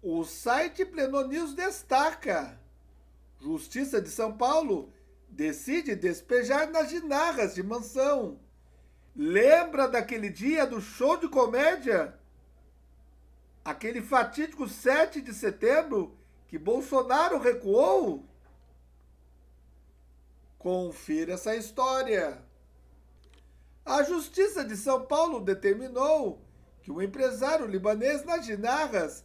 O site Pleno News destaca: Justiça de São Paulo decide despejar nas ginarras de mansão. Lembra daquele dia do show de comédia? Aquele fatídico 7 de setembro que Bolsonaro recuou? Confira essa história. A Justiça de São Paulo determinou que o empresário libanês Najinarras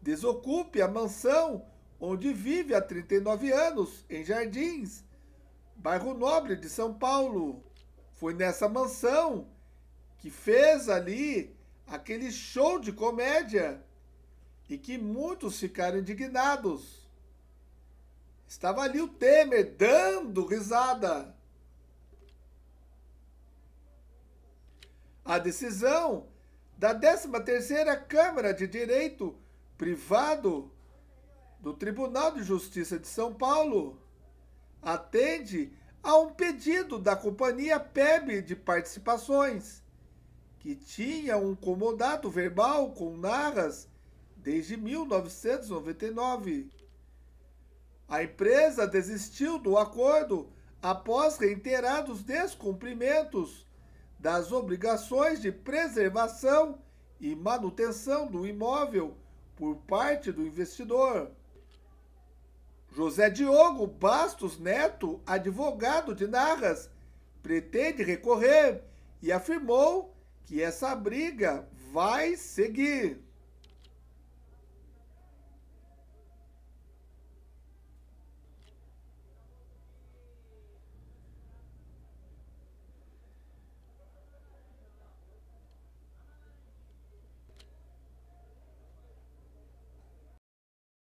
desocupe a mansão onde vive há 39 anos, em Jardins, bairro nobre de São Paulo. Foi nessa mansão que fez ali aquele show de comédia e que muitos ficaram indignados. Estava ali o Temer dando risada. A decisão da 13ª Câmara de Direito Privado do Tribunal de Justiça de São Paulo atende a um pedido da companhia PEB de participações, que tinha um comodato verbal com Narras desde 1999. A empresa desistiu do acordo após reiterados descumprimentos das obrigações de preservação e manutenção do imóvel por parte do investidor. José Diogo Bastos Neto, advogado de Narras, pretende recorrer e afirmou que essa briga vai seguir.